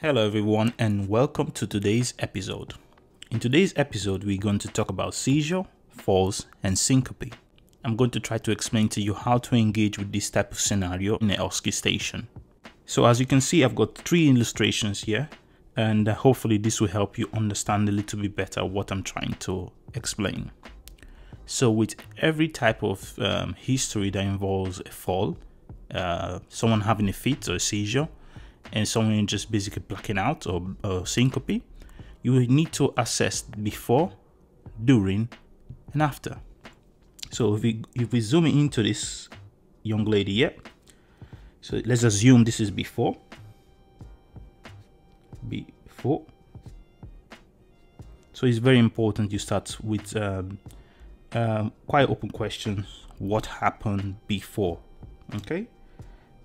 Hello, everyone, and welcome to today's episode. In today's episode, we're going to talk about seizure, falls, and syncope. I'm going to try to explain to you how to engage with this type of scenario in a OSCE station. So, as you can see, I've got three illustrations here, and hopefully, this will help you understand a little bit better what I'm trying to explain. So, with every type of um, history that involves a fall, uh, someone having a fit or a seizure, and someone just basically blacking out or, or syncope, you will need to assess before, during, and after. So if we if we zoom into this young lady here, so let's assume this is before. Before. So it's very important you start with um, um, quite open questions. What happened before? Okay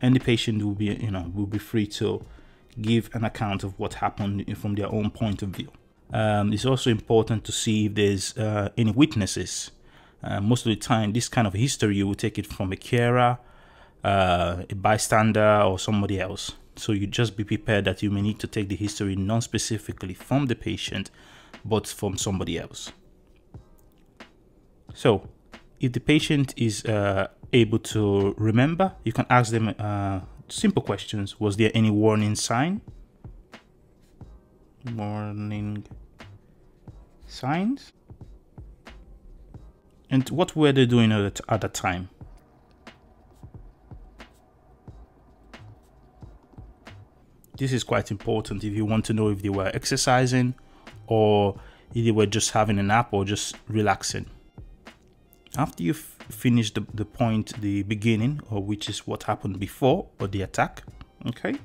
and the patient will be you know will be free to give an account of what happened from their own point of view. Um, it's also important to see if there's uh, any witnesses. Uh, most of the time this kind of history you will take it from a carer uh, a bystander or somebody else. So you just be prepared that you may need to take the history non-specifically from the patient but from somebody else. So if the patient is uh, able to remember, you can ask them uh, simple questions. Was there any warning sign? Warning signs? And what were they doing at, at the time? This is quite important if you want to know if they were exercising or if they were just having a nap or just relaxing after you've finished the, the point the beginning or which is what happened before or the attack okay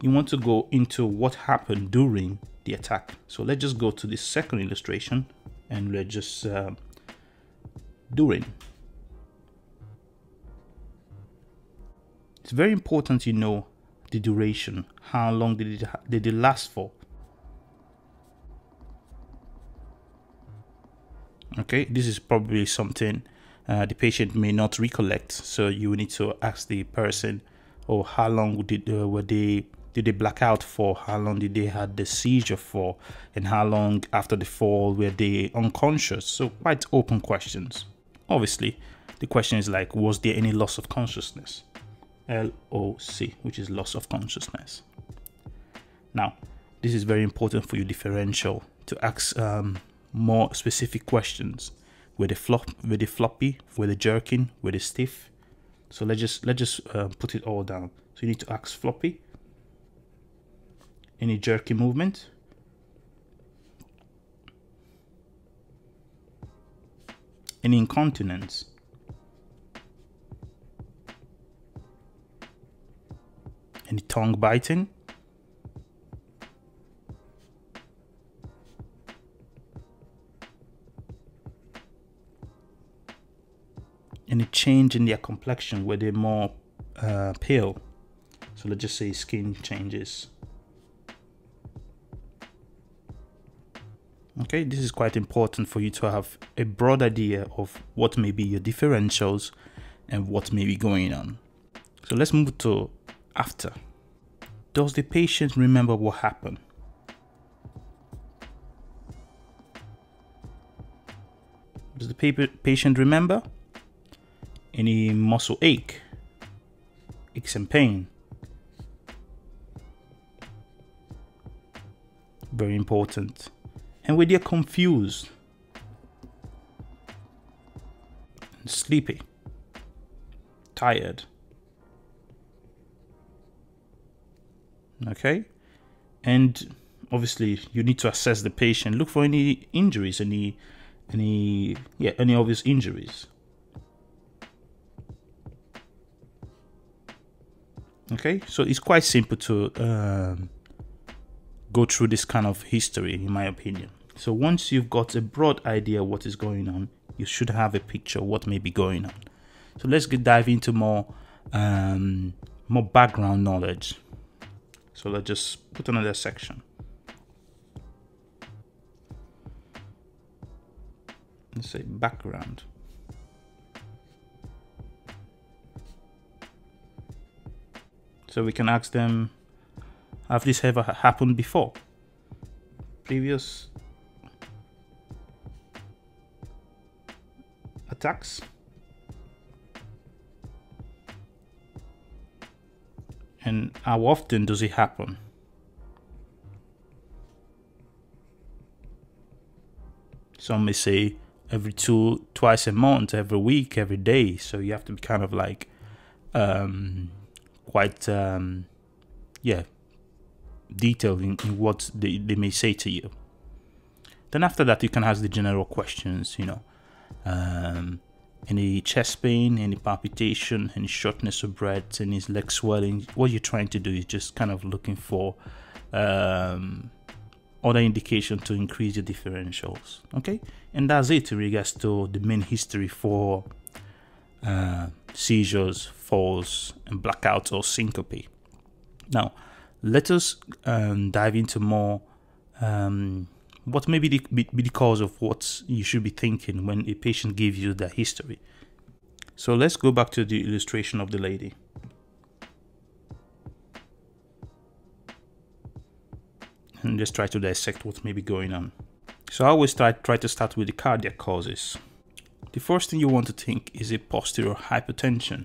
you want to go into what happened during the attack. So let's just go to the second illustration and let's just uh, during. It's very important you know the duration. How long did it did it last for okay this is probably something uh, the patient may not recollect so you need to ask the person oh how long did uh, were they did they black out for? How long did they had the seizure for? And how long after the fall were they unconscious? So quite open questions. Obviously the question is like was there any loss of consciousness? LOC which is loss of consciousness. Now this is very important for your differential to ask um, more specific questions. Were they flop? Were they floppy? Were they jerking? Were they stiff? So let's just let's just uh, put it all down. So you need to ask floppy. Any jerky movement? Any incontinence? Any tongue biting? Any change in their complexion where they're more uh, pale. So let's just say skin changes. Okay, this is quite important for you to have a broad idea of what may be your differentials and what may be going on. So let's move to after. Does the patient remember what happened? Does the patient remember? Any muscle ache, aches and pain. Very important. And when you're confused, and sleepy, tired. Okay? And obviously you need to assess the patient, look for any injuries, any any yeah, any obvious injuries. Okay so it's quite simple to um, go through this kind of history in my opinion. So once you've got a broad idea what is going on you should have a picture what may be going on. So let's get dive into more um, more background knowledge. So let's just put another section. Let's say background So we can ask them Have this ever happened before? Previous attacks? And how often does it happen? Some may say every two, twice a month, every week, every day. So you have to be kind of like um, quite, um, yeah, detailed in, in what they, they may say to you. Then after that, you can ask the general questions, you know, um, any chest pain, any palpitation, any shortness of breath, any leg swelling. What you're trying to do is just kind of looking for um, other indication to increase your differentials. Okay, and that's it in regards to the main history for uh, seizures, falls, and blackouts or syncope. Now, let us um, dive into more. Um, what may be the, be, be the cause of what you should be thinking when a patient gives you their history. So let's go back to the illustration of the lady. And just try to dissect what may be going on. So I always try, try to start with the cardiac causes. The first thing you want to think is a postural hypertension.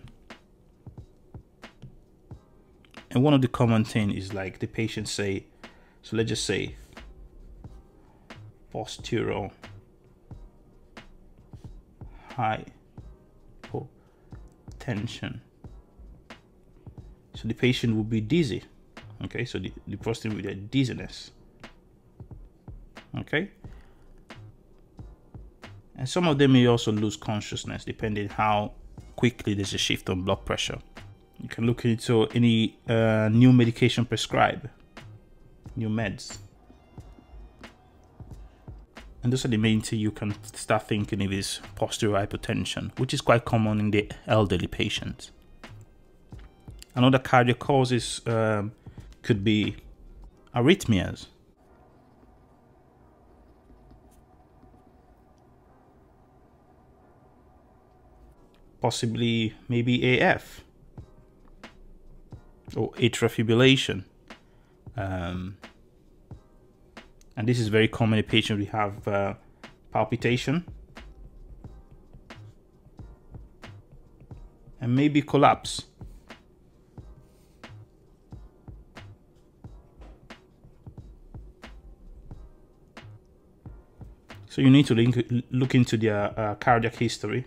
And one of the common thing is like the patient say, so let's just say postural hypotension. So the patient will be dizzy. Okay, so the, the person with a dizziness. Okay. And some of them may also lose consciousness depending how quickly there's a shift on blood pressure. You can look into any uh, new medication prescribed, new meds and those are the main things you can start thinking if it's postural hypertension, which is quite common in the elderly patients. Another cardiac causes um, could be arrhythmias. Possibly maybe AF or atrial fibrillation. Um, and this is very common in patients we have uh, palpitation and maybe collapse. So you need to link, look into their uh, cardiac history.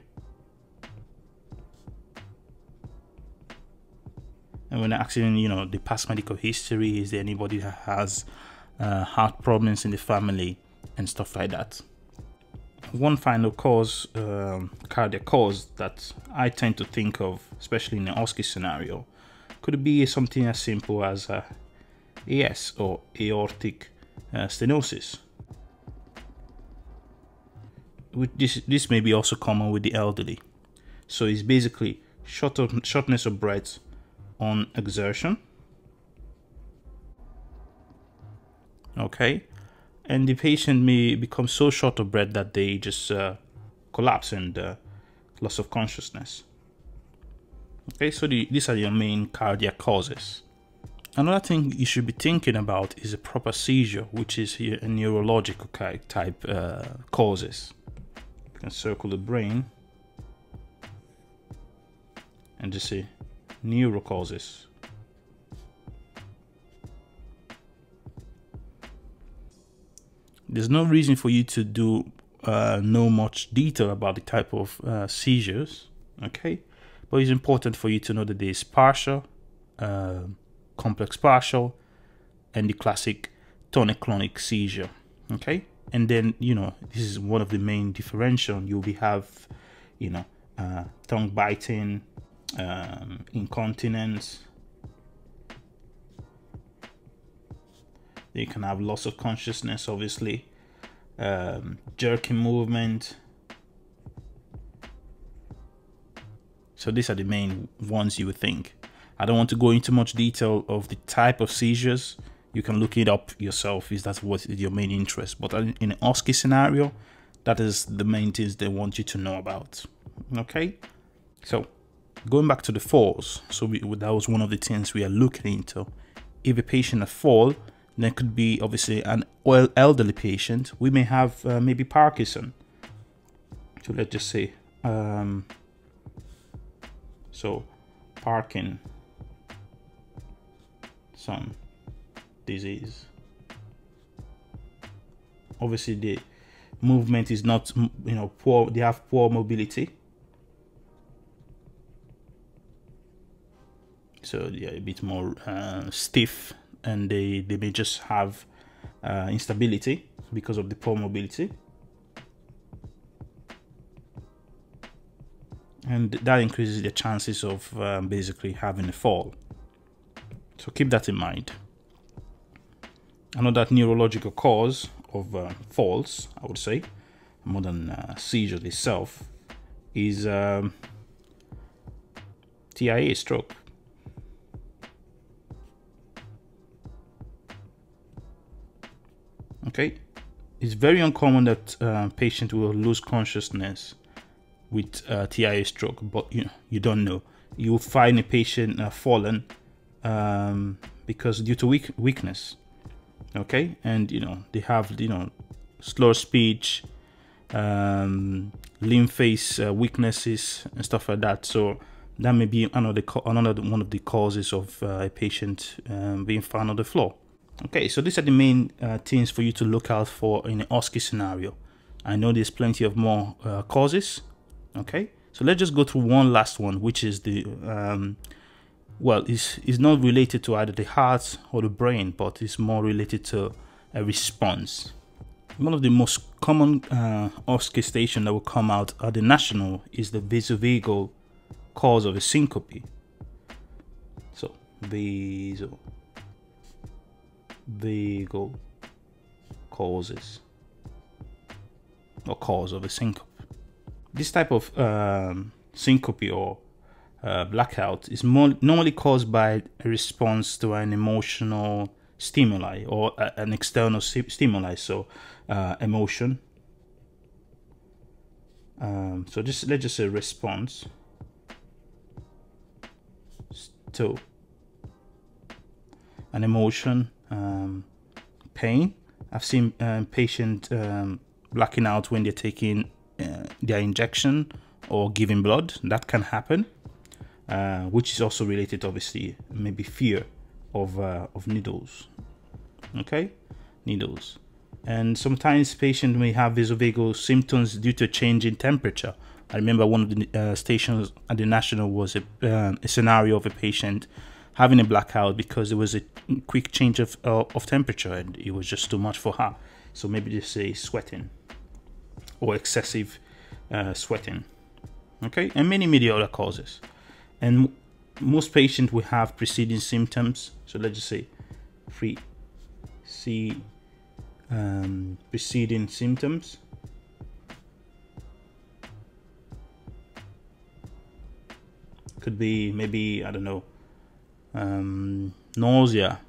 And when asking, you know, the past medical history, is there anybody that has uh, heart problems in the family and stuff like that. One final cause, um, cardiac cause that I tend to think of, especially in the OSCE scenario, could be something as simple as uh, AS or aortic uh, stenosis. This, this may be also common with the elderly. So it's basically short of, shortness of breath on exertion. Okay. And the patient may become so short of breath that they just uh, collapse and uh, loss of consciousness. Okay so the, these are your main cardiac causes. Another thing you should be thinking about is a proper seizure which is a neurological type uh, causes. You can circle the brain and just say neuro causes there's no reason for you to do uh, know much detail about the type of uh, seizures, okay? But it's important for you to know that there's partial, uh, complex partial, and the classic tonic-clonic seizure, okay? And then, you know, this is one of the main differential. You'll be have, you know, uh, tongue biting, um, incontinence, You can have loss of consciousness, obviously, um, jerking movement. So these are the main ones you would think. I don't want to go into much detail of the type of seizures. You can look it up yourself if that's what is your main interest. But in an OSCE scenario, that is the main things they want you to know about. Okay, so going back to the falls. So we, that was one of the things we are looking into if a patient a fall, then could be obviously an elderly patient. We may have uh, maybe Parkinson. So let's just say, um, so Parkinson disease. Obviously, the movement is not, you know, poor. They have poor mobility. So yeah, a bit more uh, stiff, and they they may just have uh, instability because of the poor mobility. and that increases the chances of um, basically having a fall. So keep that in mind. Another neurological cause of uh, falls, I would say, more than uh, seizure itself, is um, TIA stroke. Okay, it's very uncommon that uh, patient will lose consciousness with uh, TIA stroke, but you you don't know. You will find a patient uh, fallen um, because due to weak, weakness, okay, and you know they have you know slow speech, um, limb face uh, weaknesses and stuff like that. So that may be another another one of the causes of uh, a patient um, being found on the floor. Okay, so these are the main uh, things for you to look out for in an OSCE scenario. I know there's plenty of more uh, causes, okay? So let's just go through one last one which is the um, well it's, it's not related to either the heart or the brain but it's more related to a response. One of the most common uh, OSCE station that will come out at the national is the vasovagal cause of a syncope. So vaso vagal causes or cause of a syncope this type of um, syncope or uh, blackout is more normally caused by a response to an emotional stimuli or a, an external stimuli, so uh, emotion. Um, so just let's just say response to an emotion, um, pain. I've seen um, um, blacking out when they're taking uh, their injection or giving blood. That can happen uh, which is also related obviously maybe fear of uh, of needles. Okay? Needles. And sometimes patient may have vasovagal symptoms due to a change in temperature. I remember one of the uh, stations at the national was a, um, a, scenario of a patient having a blackout because it was a quick change of, uh, of temperature and it was just too much for her so maybe just say sweating or excessive uh, sweating. Okay, and many, many other causes. And most patients will have preceding symptoms. So let's just say pre see um, preceding symptoms. Could be maybe I don't know um, nausea,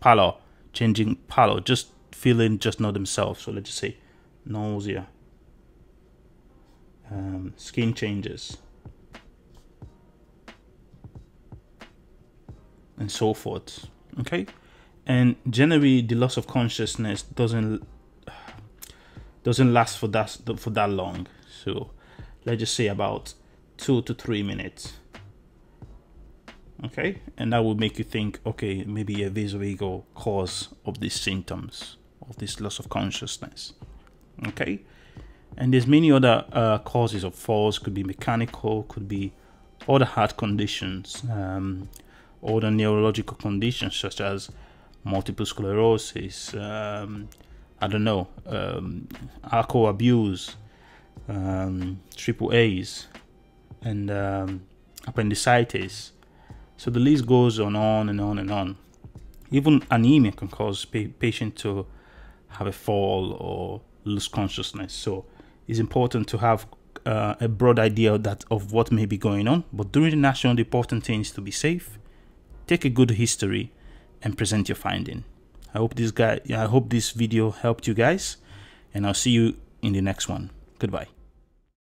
pallor, changing pallor, just feeling just not themselves. So let's just say nausea. Um, skin changes. And so forth okay? And generally the loss of consciousness doesn't doesn't last for that for that long. So let's just say about two to three minutes okay and that will make you think okay maybe a vasovagal cause of these symptoms of this loss of consciousness. Okay and there's many other uh, causes of falls. Could be mechanical could be other heart conditions um, other neurological conditions such as multiple sclerosis um, i don't know um, alcohol abuse um, triple a's and um, appendicitis so the list goes on on and on and on even anemia can cause pa- patient to have a fall or lose consciousness so it's important to have uh, a broad idea that of what may be going on. But during the national, the important thing is to be safe, take a good history, and present your finding. I hope this guy, I hope this video helped you guys, and I'll see you in the next one. Goodbye.